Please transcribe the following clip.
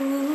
Ooh.